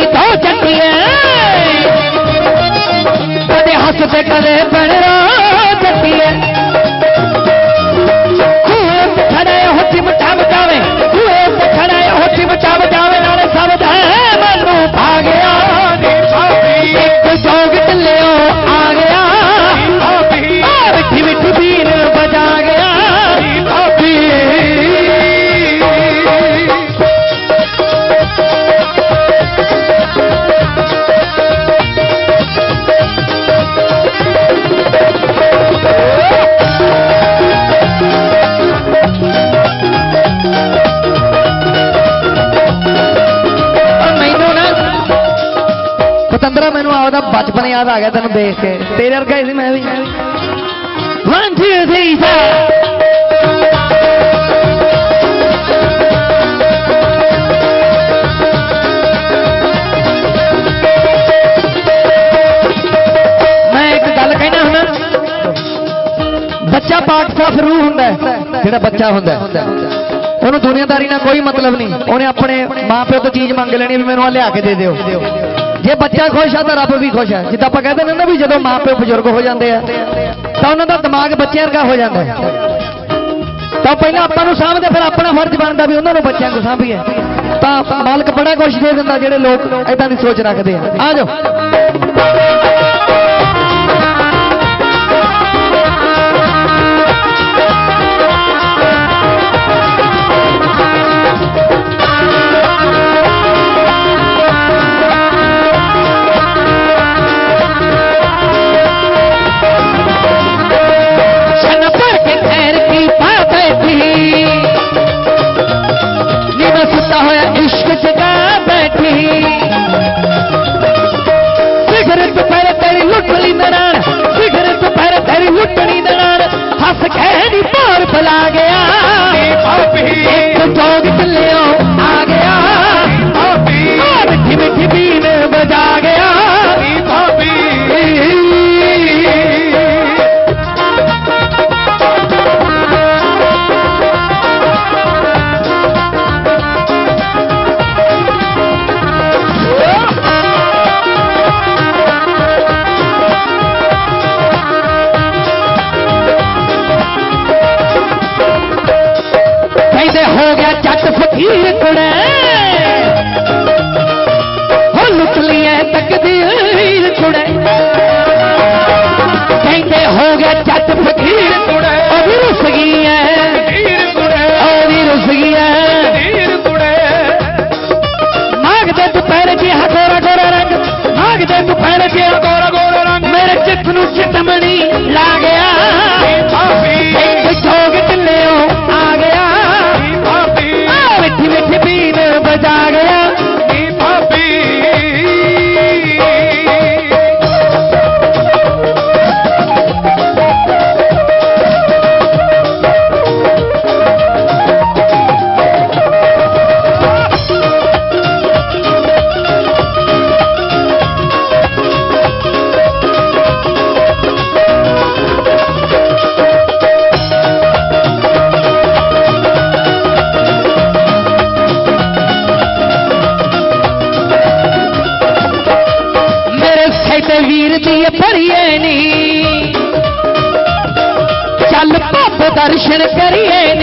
ਸ਼ਹੀਦ ਹੋ ਚੱਕੀਏ ਕਦੇ ਹੱਸਦੇ ਕਦੇ ਬਣੇ ਬਚਪਨ ਯਾਦ ਆ ਗਿਆ ਤੈਨੂੰ ਦੇਖ ਕੇ। ਤੇਰੇ ਵਰਗਾ ਹੀ ਸੀ ਮੈਂ ਵੀ। 1 2 3 4 ਮੈਂ ਇੱਕ ਗੱਲ ਕਹਿਣਾ ਹੁੰਦਾ ਬੱਚਾ ਪਾਕ ਸਾਫ਼ ਰੂਹ ਹੁੰਦਾ ਜਿਹੜਾ ਬੱਚਾ ਹੁੰਦਾ ਉਹਨੂੰ ਦੁਨੀਆਦਾਰੀ ਨਾਲ ਕੋਈ ਮਤਲਬ ਨਹੀਂ। ਉਹਨੇ ਆਪਣੇ ਮਾਪਿਓ ਤੋਂ ਚੀਜ਼ ਮੰਗ ਲੈਣੀ ਵੀ ਮੈਨੂੰ ਆ ਲਿਆ ਕੇ ਦੇ ਦਿਓ। ਜੇ ਬੱਚਾ ਖੁਸ਼ ਆ ਤਾਂ ਰੱਬ ਵੀ ਖੁਸ਼ ਹੈ ਜਿੱਦਾਂ ਆਪਾਂ ਕਹਿੰਦੇ ਨੇ ਨਾ ਵੀ ਜਦੋਂ ਮਾਪਿਓ ਬਜ਼ੁਰਗ ਹੋ ਜਾਂਦੇ ਆ, ਤਾਂ ਉਹਨਾਂ ਦਾ ਦਿਮਾਗ ਬੱਚਿਆਂ ਵਰਗਾ ਹੋ ਜਾਂਦਾ ਤਾਂ ਪਹਿਲਾਂ ਆਪਾਂ ਨੂੰ ਸਾਂਭਦੇ, ਫਿਰ ਆਪਣਾ ਫਰਜ਼ ਬਣਦਾ ਵੀ ਉਹਨਾਂ ਨੂੰ ਬੱਚਿਆਂ ਨੂੰ ਸਾਂਭੀਏ। ਤਾਂ ਮਾਲਕ ਬੜਾ ਕੁਛ ਦੇ ਦਿੰਦਾ ਜਿਹੜੇ ਲੋਕ ਐਦਾਂ ਦੀ ਸੋਚ ਰੱਖਦੇ ਆ। ਆ ਜਾਓ। हीर कुड़े हो गया चट फकीर की हथोरा गोरा रंग। माग दे की हथोरा गोरा रंग। मेरे चित नु चितमणी ला गया। ਦੀ ਫੜੀਏ ਨੀ। ਚੱਲ ਪੱਪ ਦਰਸ਼ਨ ਕਰੀਏ